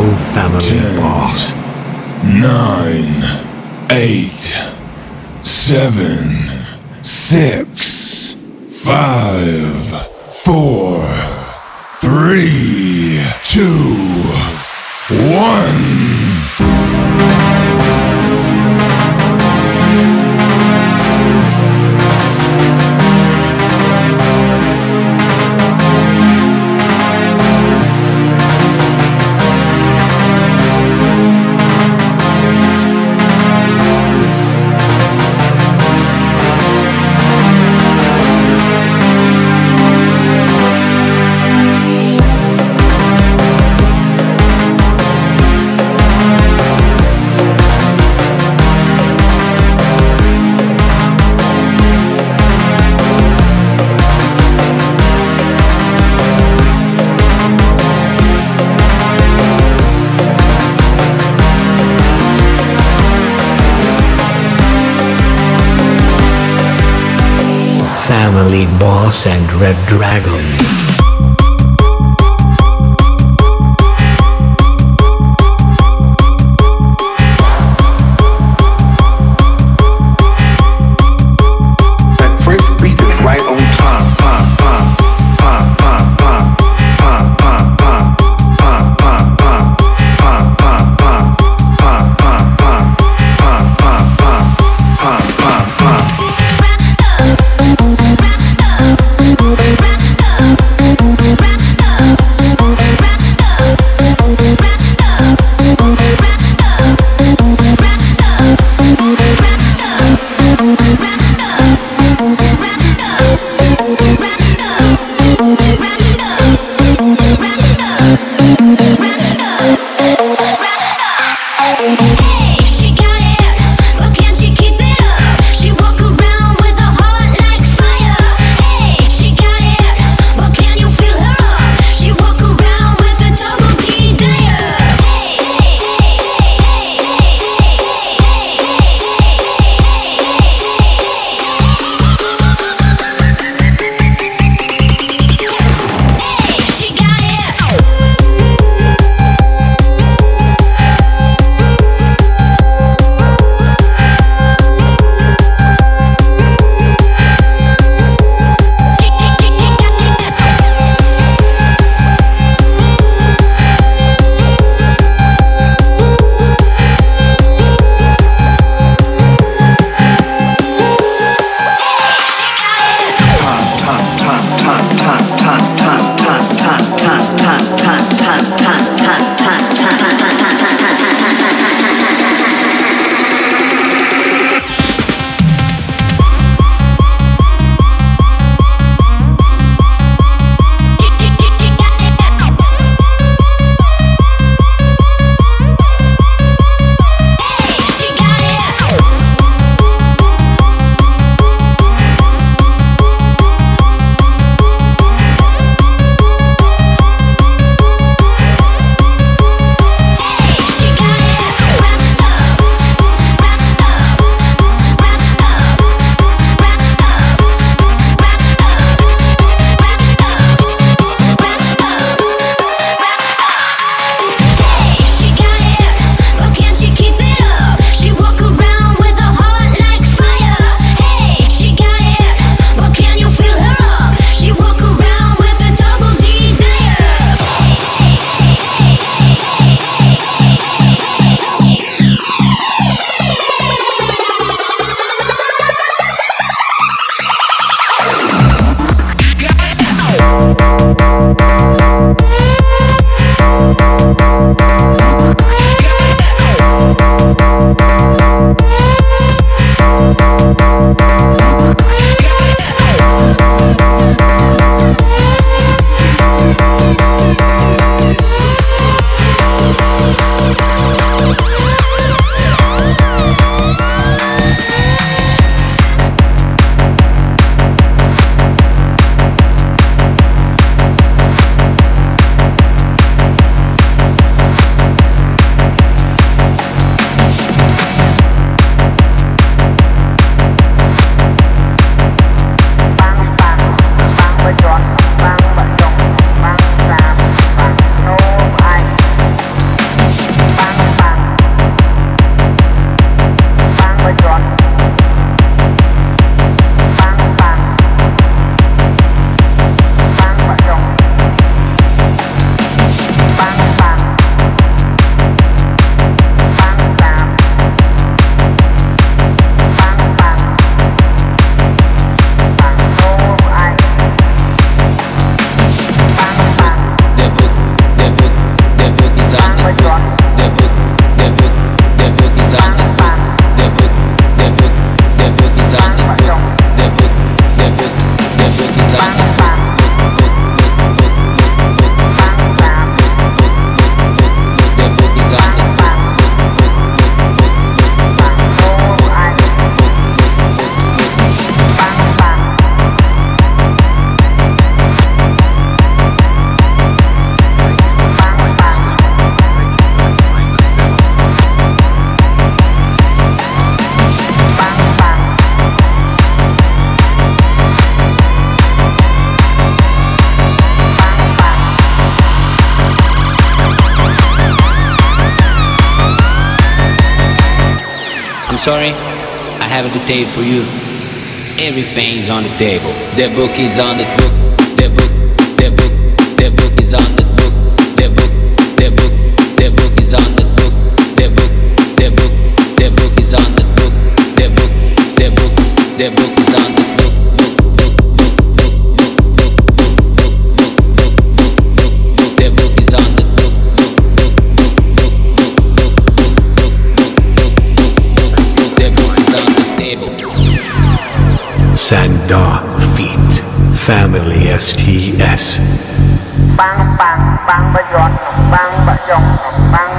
whole family Ten. Nine, eight, seven, six, five, four, three, two. And Red Dragon. electron sorry, I have a detail for you. Everything's on the table. The book is on the book. The book. Sandar Feet. Family STS Bang Bang Bang Bang Bang Bang Bang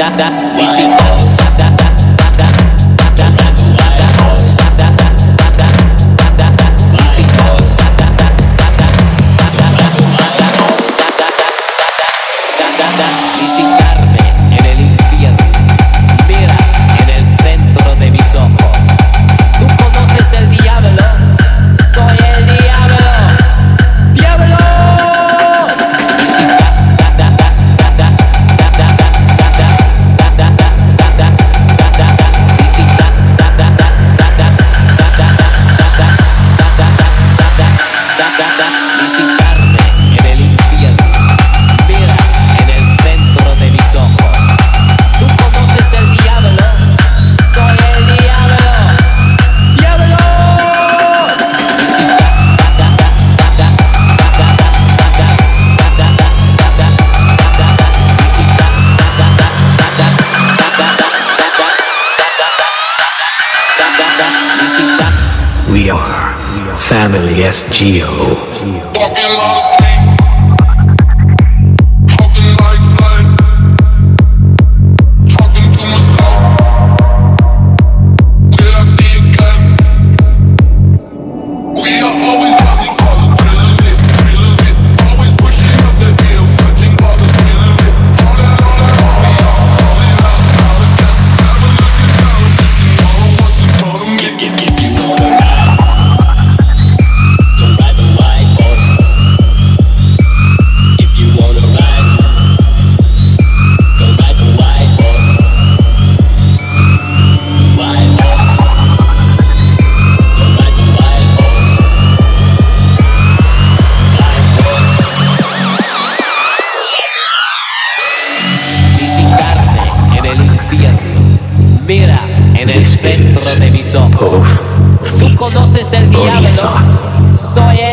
that, that. We are Family SGO. Eso. Tú conoces el diablo. Soy el